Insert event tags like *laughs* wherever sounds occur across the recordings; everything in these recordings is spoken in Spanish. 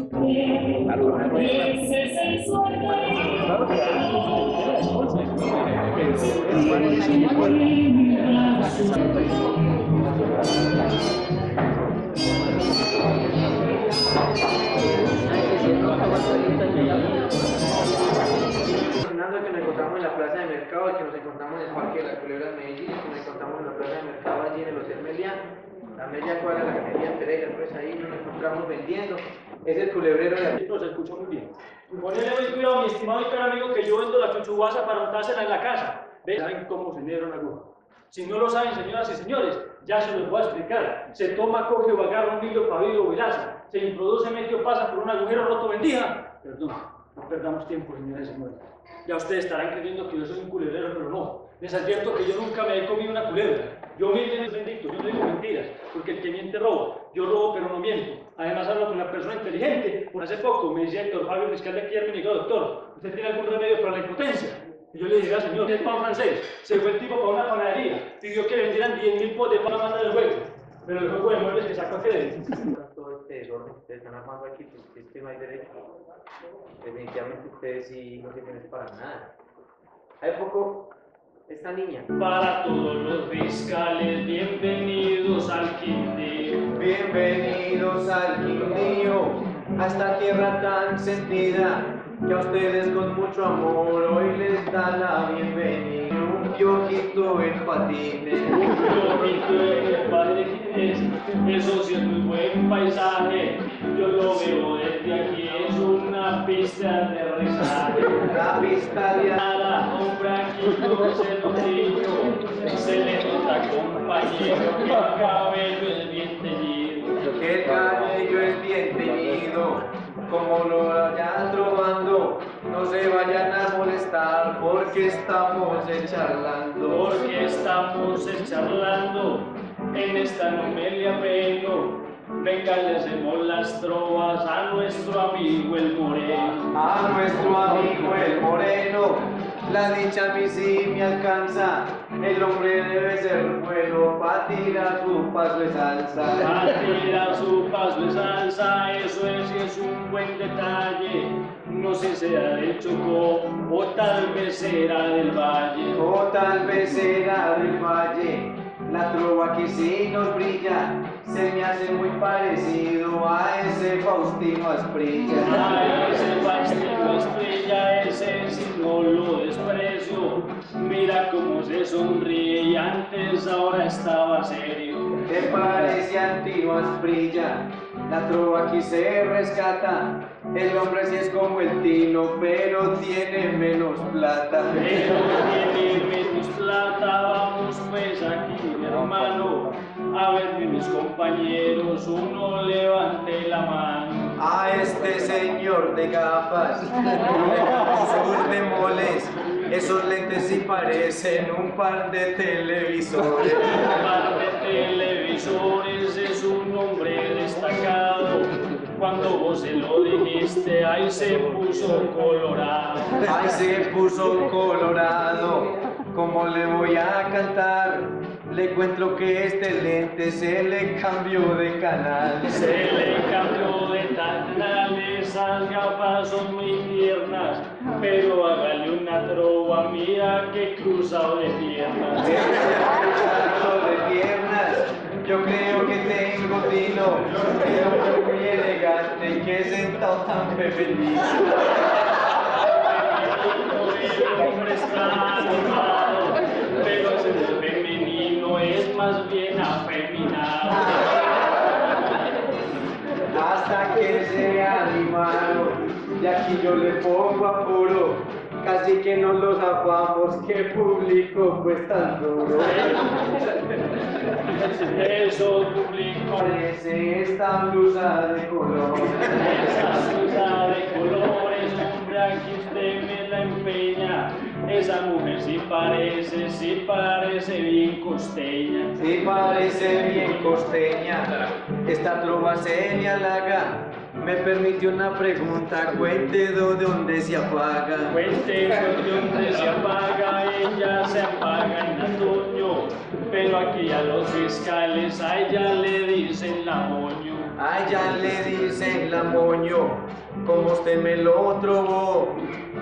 Que nos encontramos en la plaza de mercado, que nos encontramos en el parque de la culebra de Medellín, el que nos encontramos en la plaza de mercado allí en el Hotel la media cuadra de la galería Pereira, pues ahí nos encontramos vendiendo, es el culebrero de la... Nos escucha muy bien. Ponele muy cuidado, mi estimado y caro amigo, que yo vendo la chuchubaza para untársela en la casa. ¿Ven? ¿Saben cómo se enhebra una aguja? Si no lo saben, señoras y señores, ya se los voy a explicar. Se toma, coge o agarra un hilo pavido o hilaza. Se introduce medio pasa por un agujero roto bendija. Perdón, no perdamos tiempo, señores y señores. Ya ustedes estarán creyendo que yo soy un culebrero, pero no. Les advierto que yo nunca me he comido una culebra. Yo humilde es bendito, yo no digo mentiras, porque el que miente roba. Yo robo, pero no miento. Además hablo con una persona inteligente. Hace poco me decía el doctor Fabio Fiscal de aquí me dijo, doctor, ¿usted tiene algún remedio para la impotencia? Y yo le dije, "Ah, señor, es pan francés. Se fue el tipo para una panadería. Pidió que vendieran 10.000 potes de pan a mano del juego. Pero el juego de muebles que sacó aquel. Todo este desorden que ustedes están armando aquí, pues es que no hay derecho. Definitivamente ustedes sí no tienen para nada. Hay poco, esta niña, Para todos los fiscales, bienvenidos al Quindío. Bienvenidos al Quindío, a esta tierra tan sentida, que a ustedes con mucho amor hoy les da la bienvenida. Un piojito en patines, Yo grito en Ginés, eso sí es muy buen paisaje. Yo lo veo desde aquí, es una pista de rezaje. la pista de Compañero que el cabello es bien teñido. que el cabello es bien teñido, como lo vayan trovando, no se vayan a molestar porque estamos charlando. Porque estamos charlando, en esta no me le apeno. Venga, le hacemos las trovas a nuestro amigo el moreno. A nuestro amigo el moreno, la dicha a mí sí me alcanza. El hombre debe ser bueno para tirar su paso de salsa. A tirar su paso de salsa, eso es, es un buen detalle. No sé si será de Chocó o tal vez será del Valle. O tal vez será del valle, la trova que sí nos brilla, se me hace muy parecido a ese Faustino Asprilla. Ay, ese Faustino Estrella, ese sí no lo desprecio. Mira cómo se sonríe y antes ahora estaba serio. ¿Te parece Antino Asprilla? La trova aquí se rescata, el hombre sí es como el Tino, pero tiene menos plata. Pero tiene menos plata, vamos pues aquí, mi hermano. A ver que mis compañeros, uno levante la mano. A este señor de gafas, *laughs* con sus bemoles, esos lentes sí parecen un par de televisores. Un par de televisores es un hombre destacado. Cuando vos se lo dijiste, ahí se puso colorado. Ay, se puso colorado, ¿cómo le voy a cantar? Le cuento que este lente se le cambió de canal. Se le cambió de canal, esas gafas son muy tiernas, pero hágale una trova, mira que cruzado de piernas. *laughs* Cruzado de piernas, yo creo que tengo tino, pero muy elegante y que sentado tan femenino. *laughs* Y aquí yo le pongo apuro, casi que no los zafamos, que público pues tan duro. Eso público, Parece esta blusa de color. esa blusa de colores, hombre, aquí usted me la empeña. Esa mujer sí parece, sí parece bien costeña. Sí parece bien costeña, esta trova se me halaga. Me permitió una pregunta, cuente de dónde se apaga. Cuente de dónde se apaga, ella se apaga en otoño, pero aquí a los fiscales a ella le dicen la moño. A ella le dicen la moño, como usted me lo trobó.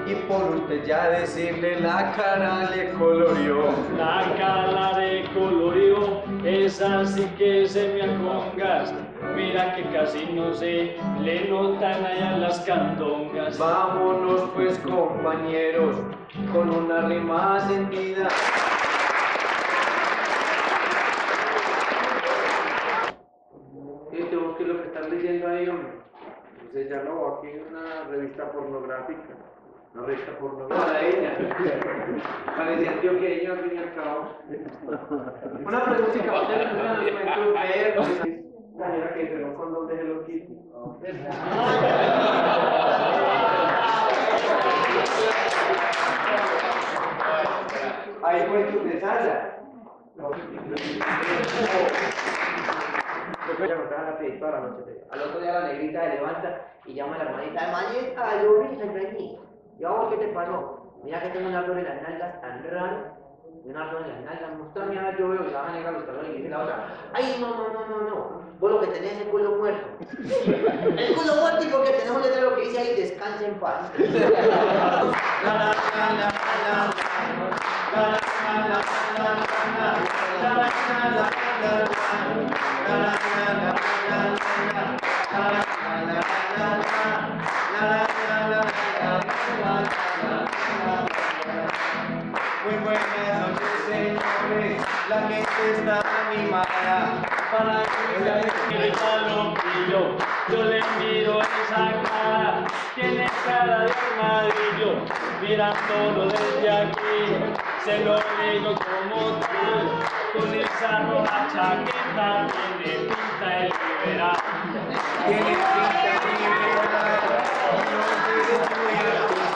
Y por usted ya decirle la cara le colorió. La cara de colorío, esa sí que se me acongas. Mira que casi no se le notan allá las candongas. Vámonos pues compañeros, con una rima sentida. Dice, ya no, aquí hay una revista pornográfica. Una revista pornográfica. Para ella. Parecía antioqueño al fin y al cabo. Una preguntita, ¿ustedes les gustan los cuentos verdes? La señora que no con dos de Hello Kitty. Hay cuentos de Sara. Después ya no Al otro día la negrita se levanta y llama a la hermanita, hermanita, yo vi, vení. Y vamos, ¿qué te pasó? Mira que tengo un árbol en las nalgas tan raro. Y un árbol en las nalgas, mostrame, a ver, yo veo, y la van a negar los talones y dice la otra, ay, no, no, no, no, no. Vos lo que tenés es el culo muerto. el culo muerto y porque tenemos un letrero que dice ahí, descansa en paz. *laughs* *laughs* está animada para Mire Palomillo, yo le miro esa cara, tiene cara de armadillo, mirándolo desde aquí, se lo digo como tal, con esa roja chaqueta tiene pinta de liberal. Tiene pinta de liberal, no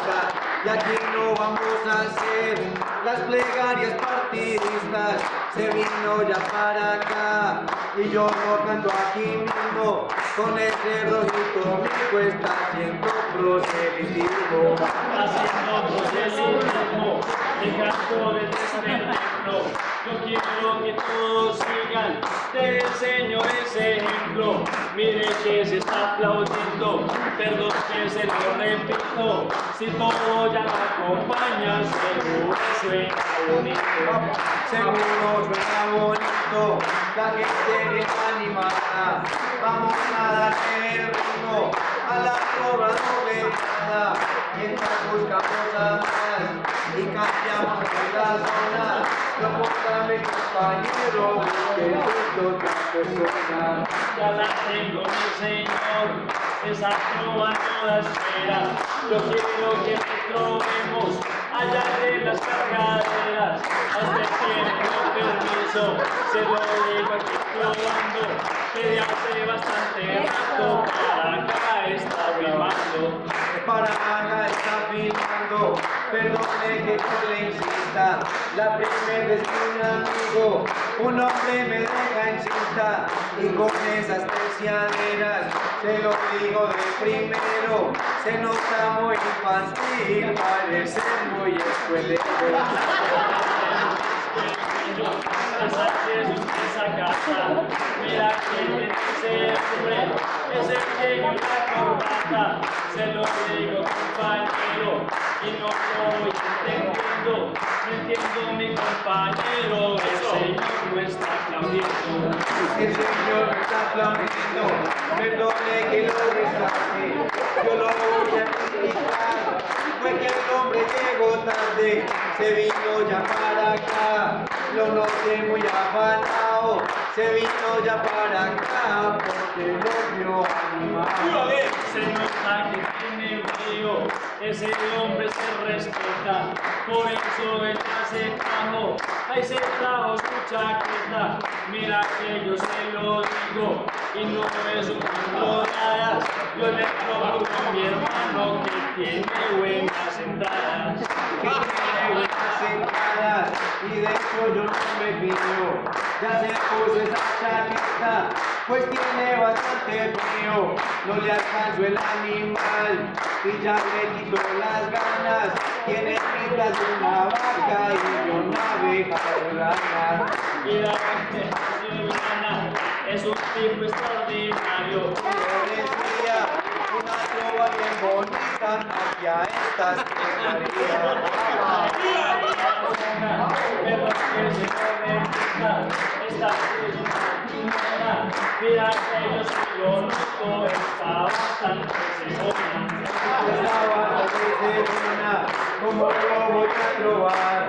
y aquí no vamos a hacer las plegarias partidistas. Se vino ya para acá, y yo no canto aquí mismo, con ese rojito mi cuesta haciendo proselitismo. haciendo proselitismo, de canto de templo. Yo quiero que todos sigan del Señor ese ejemplo. Mire que se está aplaudiendo, perdón que se lo repito. Si todo ya me acompaña, seguro suena Seguro suena bonito, la gente animada. Vamos a darle el ritmo a la cobra doblegada. Mientras buscamos a más y cambiamos de la zona. No ponga mi compañero, que es otra persona. Ya la tengo, mi señor, esa trova toda espera. Yo quiero que me trovemos allá de las cargaderas. Hasta tiene permiso, se lo digo aquí probando, ya hace bastante rato para acá está filmando. para acá está filmando, perdone que yo le insista, la primera vez que un amigo, un hombre me deja en cinta, y con esas tercianeras, se lo digo de primero, se nota muy infantil, parece muy escuelero. Esa es esa casa, mira que ese hombre es el que yo la corbata, se lo digo compañero, y no estoy entendiendo, no entiendo mi compañero, el Señor no está aplaudiendo. El Señor está aplaudiendo, perdone que lo resaque, yo lo voy a criticar, fue que el hombre llegó tarde, se vino ya para acá, lo noté muy afanado, se vino ya para acá, porque lo vio animado. Se nota que tiene frío, ese hombre se respeta, por eso él ya se trajo, ahí se trajo su chaqueta, mira que yo se lo digo, y no es un yo le propongo a mi hermano que tiene buenas entradas. Sentadas y de hecho yo no me pillo. Ya se puso esa chaqueta, pues tiene bastante frío. No le alcanzó el animal y ya le quitó las *laughs* ganas. Tiene pinta de una vaca y yo una abeja rana. Ciudadana es un tipo extraordinario. Una trova bien bonita hacia estas tres Marías. Pero que se conecta, esta es una chingona. Mira que yo soy loco, está bastante segura. Estaba de una, como lo voy a trobar,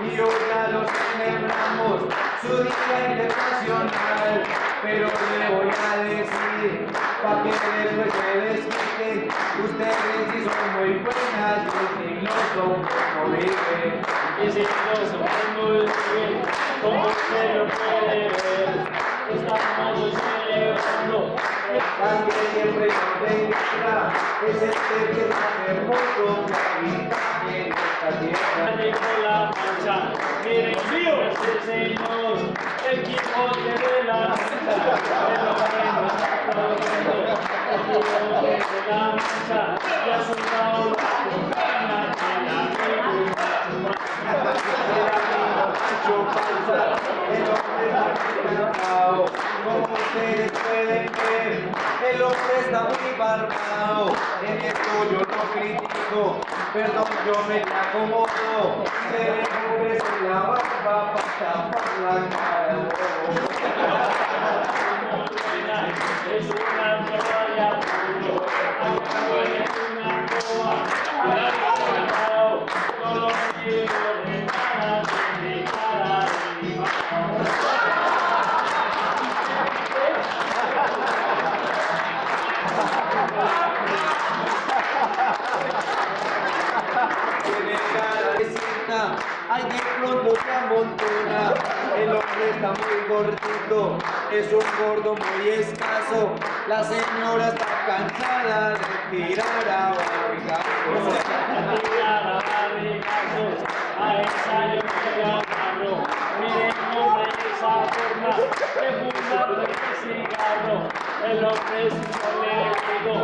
y hoy ya lo celebramos, su día internacional, pero le voy a decir, pa' que después se desquiten, ustedes sí son muy buenas, si no son, no viven. Si no somos bien, como usted lo puede ver, estamos celebrando. Aunque siempre nos bendiga, es que está hermoso que habita en esta tierra. La mancha, miren mío es el Señor, el Quijote de la el el Quijote de la la Panza, el hombre está cansado, como ustedes pueden ver, el hombre está muy barbado, en esto yo no critico, perdón yo me acomodo, el hombre está muy gordito, es un gordo muy escaso, la señora está cansada de tirar a barrigazos. Tirar a barrigazos, a esa la agarro. Miren hombre esa forma de fumar de cigarro. El hombre es un colérico,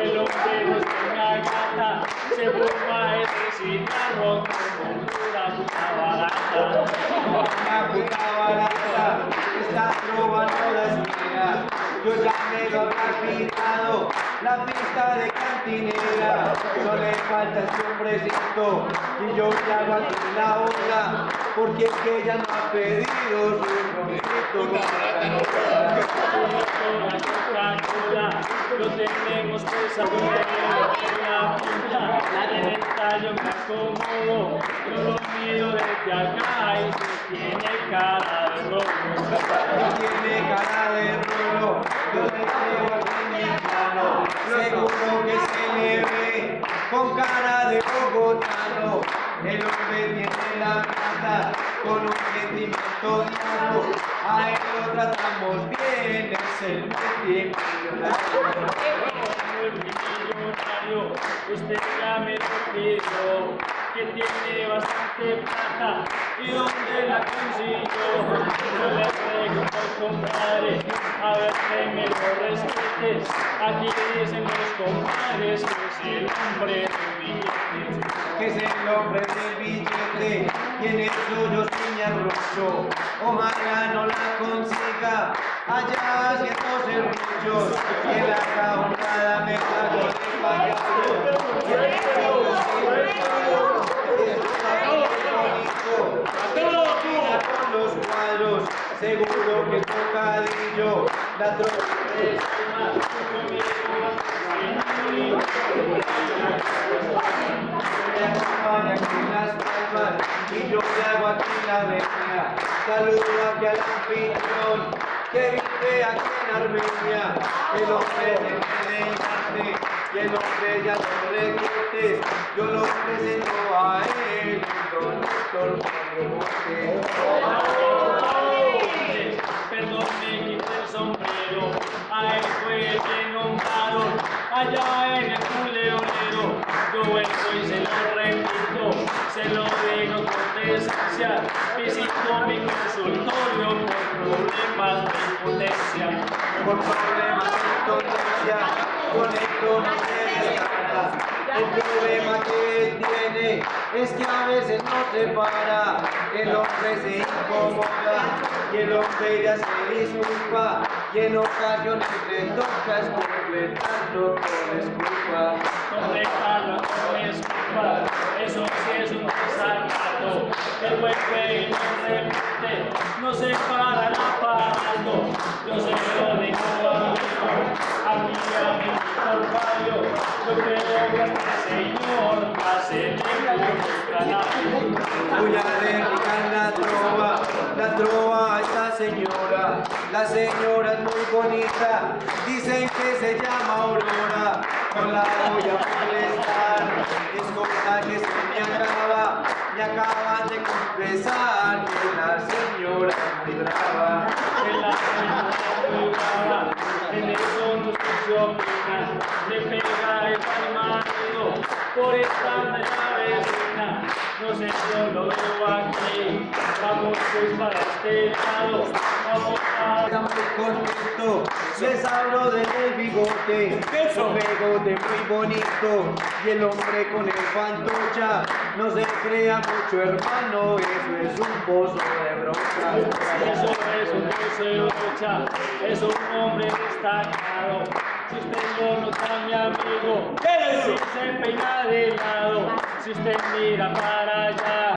el hombre no una gata. Se fuma ese cigarro como una puta barata. Una puta barata, está robando la esquina. Yo ya me lo había pintado, la pista de No le falta este hombrecito, y yo le hago aquí la hora, porque es que ella no ha pedido su. Coca-Cola, lo tenemos que saber en la punta, en el tallo me acomodo, yo lo miro desde acá y se tiene cara de rojo. No tiene cara de de bogotano. El hombre tiene la plata con un sentimiento diablo, a él lo tratamos bien, es el millonario, usted ya me lo pidió, que tiene bastante plata, ¿y dónde la consiguió? Yo le pregunto, compadre, a ver que me lo respetes, aquí dicen los compadres que es el hombre del billete. que es el hombre del billete, tiene el suyo sin arroyo, ojalá no la consiga, allá haciendo servicios, y en la cajonada me pago de payaso, seguro que es tocadillo, la troca me acompaña en las palmas y yo le hago aquí la venia. Saludo aquí al anfitrión que vive aquí en Armenia. El hombre es elegante y el hombre ya no requete. Yo lo presento a él, don Víctor Mario. Perdón, me quité el sombrero, a él fue que nombraron, allá en el culeonero, yo vengo y se lo repito, se lo digo con decencia, visito mi consultorio por problemas de impotencia. Por problemas intolerancia, con esto no se desgana. El problema que él tiene es que a veces no se para, el hombre se incomoda y el hombre ya se disculpa y en ocasiones le toca todo es culpa. completarlo es culpa, eso sí es un desacato. El buen que no repite, no se para Voy a dedicar la trova, la trova a esta señora. La señora es muy bonita, dicen que se llama Aurora. No la voy a molestar, es cosa que se me acaba. Me acaban de confesar que la señora muy brava. En la señora en eso no se opina, le pega el al marido por estar en la vecina. No sé, yo lo aquí, vamos pues para este lado, contento, les hablo del bigote, un bigote muy bonito, y el hombre con el fantocha, no se crea mucho hermano, eso es un pozo de bronca. Eso es un lucha, es un hombre destacado. Si usted lo nota, mi amigo, si se peina de lado, si usted mira para allá.